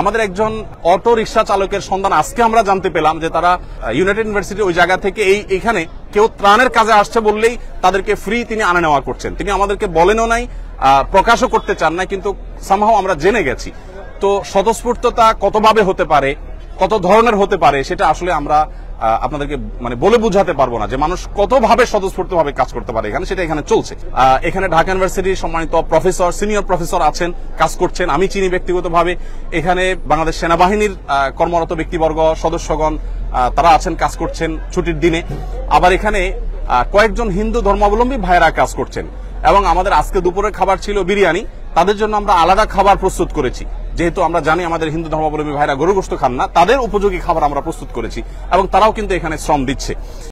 আমাদের একজন auto rickshaw চালকের সন্ধান আজকে আমরা জানতে পেলাম যে তারা ইউনাইটেড ইউনিভার্সিটি ওই জায়গা থেকে এই, এখানে কেউ ত্রাণের কাজে আসছে বললেই তাদেরকে ফ্রি তিনি আনা নেওয়া করছেন। তিনি আমাদেরকে বলেনও নাই প্রকাশও করতে চান না কিন্তু সামহাও আমরা জেনে গেছি। তো স্বতঃস্ফূর্ততা কতভাবে হতে পারে, কত ধরনের হতে পারে, সেটা আসলে আমরা আপনাদেরকে মানে বলে বুঝাতে পারব না যে মানুষ কতভাবে স্বতঃস্ফূর্ত ভাবে কাজ করতে পারে। এখানে সেটা এখানে চলছে। এখানে ঢাকা ইউনিভার্সিটির সম্মানিত প্রফেসর, সিনিয়র প্রফেসর আছেন, কাজ করছেন। আমি চিনি ব্যক্তিগতভাবে। এখানে বাংলাদেশ সেনাবাহিনীর কর্মরত ব্যক্তিবর্গ, সদস্যগণ তারা আছেন, কাজ করছেন ছুটির দিনে। আবার এখানে কয়েকজন হিন্দু ধর্মাবলম্বী ভাইয়েরা কাজ করছেন। এবং আমাদের আজকে দুপুরের খাবার ছিল বিরিয়ানি। তাদের জন্য আমরা আলাদা খাবার প্রস্তুত করেছি। যেহেতু আমরা জানি আমাদের হিন্দু ধর্মাবলম্বী ভাইরা গরুগ্রস্ত খান না, তাদের উপযোগী খাবার আমরা প্রস্তুত করেছি এবং তারাও কিন্তু এখানে শ্রম দিচ্ছে।